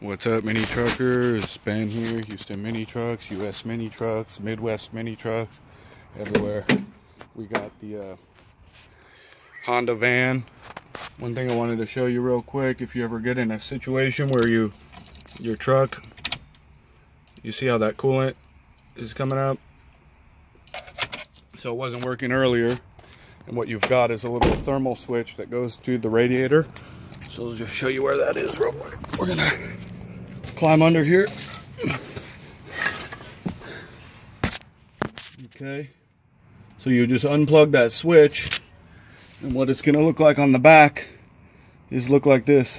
What's up, mini truckers? Ben here, Houston Mini Trucks, US Mini Trucks, Midwest Mini Trucks, everywhere. We got the uh, Honda van. One thing I wanted to show you real quick, if you ever get in a situation where you, your truck, you see how that coolant is coming up? So it wasn't working earlier. And what you've got is a little thermal switch that goes to the radiator. So I'll just show you where that is real quick. We're gonna climb under here. Okay. So you just unplug that switch and what it's gonna look like on the back is look like this.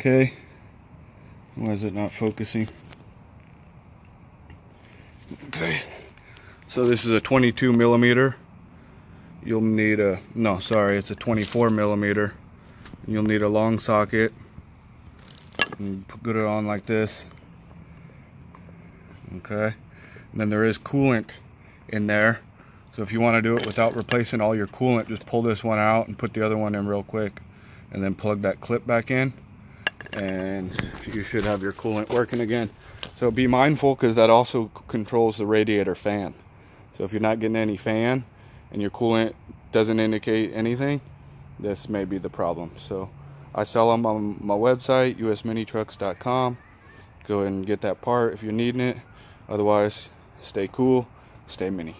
Okay. Why is it not focusing? Okay. So this is a 22 millimeter. You'll need a, no, sorry, it's a 24 millimeter. You'll need a long socket and put it on like this. Okay? And then there is coolant in there. So if you want to do it without replacing all your coolant just pull this one out and put the other one in real quick. And then plug that clip back in. And you should have your coolant working again. So be mindful because that also controls the radiator fan. So if you're not getting any fan and your coolant doesn't indicate anything this may be the problem. So I sell them on my website, usminitrucks.com. Go ahead and get that part if you're needing it. Otherwise, stay cool, stay mini.